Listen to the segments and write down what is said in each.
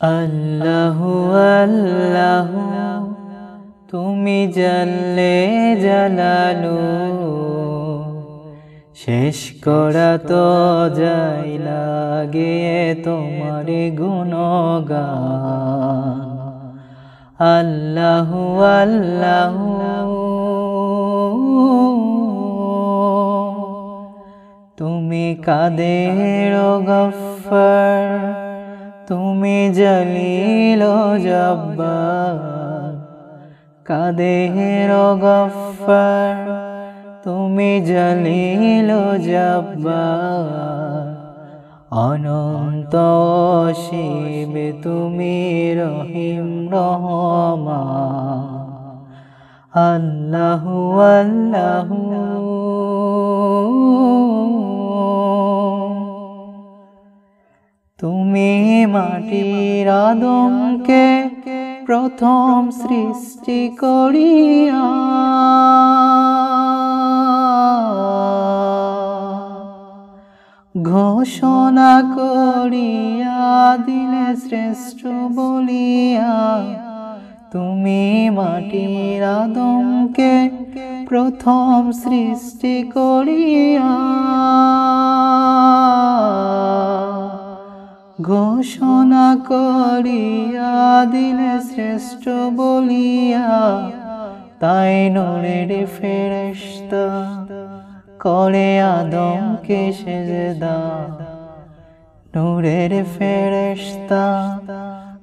আল্লাহ আল্লাহ তুমি জানলে জালালু। শেষ করা তো যাই লাগে তোমার গুণগান। আল্লাহ আল্লাহ। তুমি কাদের গফর তুমি জলিল জব্বার। কাদের গফর তুমি জলিল জব্বার। অনন্ত শিব তুমি রহিম রহমা। আল্লাহ আল্লাহ। তুমি মাটির আদমকে প্রথম সৃষ্টি করিয়া ঘোষণা করিয়া দিলে শ্রেষ্ঠ বলিয়া, তুমি মাটির আদমকে প্রথম সৃষ্টি করিয়া ঘোষণা করিয়া দিলে শ্রেষ্ঠ বলিয়া, তাই নড়ের ফেরস্তা করে আদমকে সেজদা। নূরের ফেরস্তা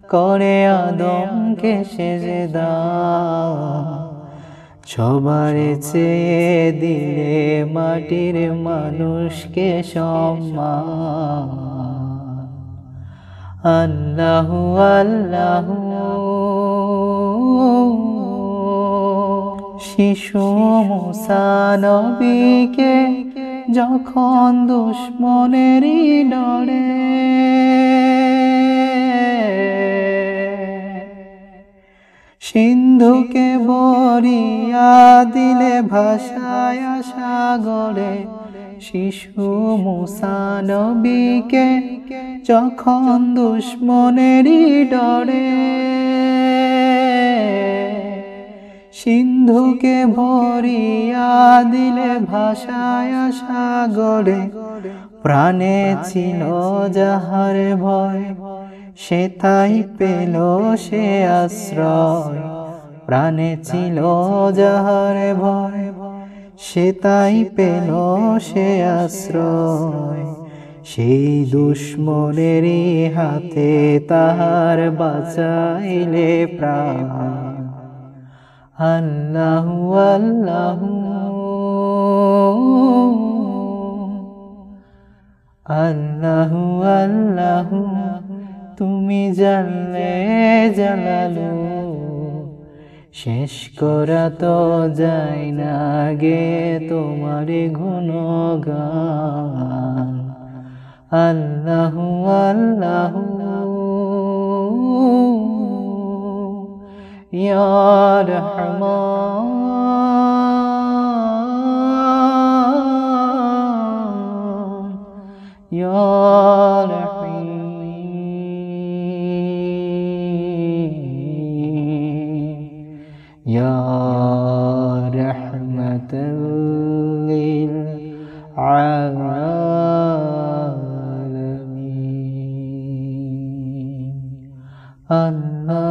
করে আদমকে সেজদা। সবার চেয়ে দিলে মাটির মানুষকে সম্মান। আল্লাহ আল্লাহ শিশু মুসা নবীকে যখন দুশ্মনেরই ডরে, সিন্ধুকে বরিয়া দিলে ভাষায় সাগরে, শিশু মুসা নবীকে যখন দুশ্মনেরই ডরে সিন্ধুকে ভরিয়া দিলে ভাষায় সাগরে, প্রাণে ছিল যাহার ভয়, সে তাই পেল সে আশ্রয়। প্রাণে ছিল যাহার ভয়, সে তাই পেল সে আশ্রয়। সেই দুশ্মনেরই হাতে তাহার বাঁচাইলে প্রাণ। আল্লাহ আল্লাহ। আল্লাহ আল্লাহ। তুমি জানলে জানালো শেষ করা তো যায় না গে তোমার গুণগান। আল্লাহ আল্লাহ। يا رحمن يا رحيم يا رحمة للعالمين. الله